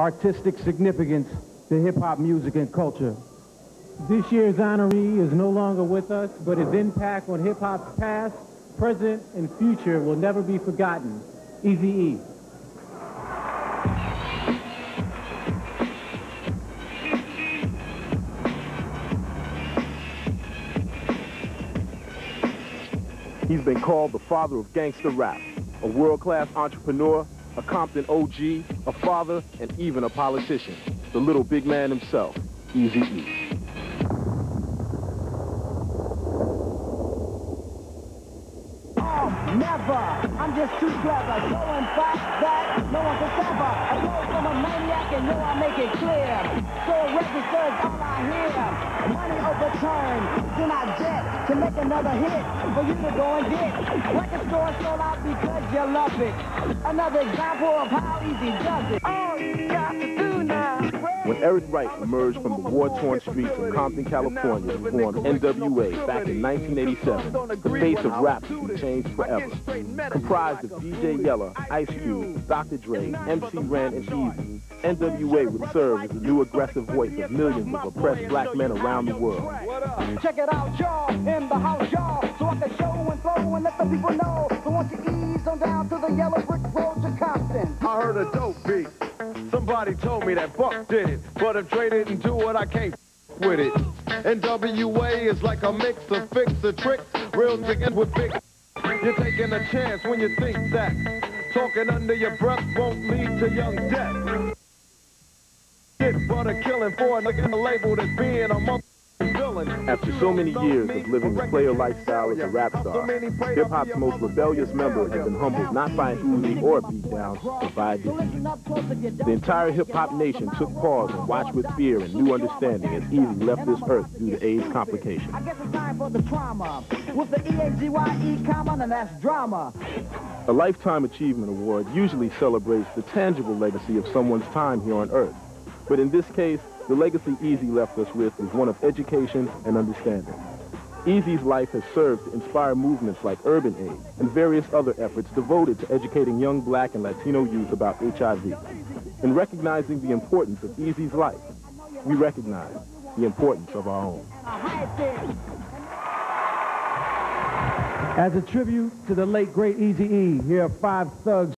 artistic significance to hip-hop music and culture. This year's honoree is no longer with us, but his impact on hip-hop's past, present, and future will never be forgotten. Eazy-E. He's been called the father of gangster rap, a world-class entrepreneur, a Compton OG, a father, and even a politician. The little big man himself, Easy E. Oh, never. I'm just too clever. So in fact that no one can sever. I go from a maniac and know I make it clear. So registers all I hear. Money overturned. Then I jet to make another hit for you to go and get. Record store sold out because you love it. Another example of how easy does it. All When Eric Wright emerged from the war-torn streets of Compton, California to form NWA back in 1987, the face of rap would be changed forever. Comprised of DJ Yella, Ice Cube, Dr. Dre, MC Ren, and Eazy, NWA would serve as the new aggressive voice of millions of oppressed black men around the world. Check it out, y'all, in the house, y'all, so I can show and flow and let the people know. So won't you ease on down to the yellow brick road to Compton? I heard a dope beat. Somebody told me that Buck did it, but if Dre didn't do it, I can't with it. NWA is like a mix of fix a trick, real chicken with big. You're taking a chance when you think that talking under your breath won't lead to young death. Get but a killing for a nigga label as being a mother. After so many years of living the player lifestyle as a rap star, hip-hop's most rebellious member has been humbled not by an Uzi or a beatdown, but by a. The entire hip-hop nation took pause and watched with fear and new understanding as Eazy left this earth due to AIDS complications. I guess it's time for the trauma. With the E-A-G-Y-E comma, and that's drama. A Lifetime Achievement Award usually celebrates the tangible legacy of someone's time here on Earth. But in this case, the legacy Eazy left us with is one of education and understanding. Eazy's life has served to inspire movements like Urban Aid and various other efforts devoted to educating young black and Latino youth about HIV. In recognizing the importance of Eazy's life, we recognize the importance of our own. As a tribute to the late, great Easy E, here are five thugs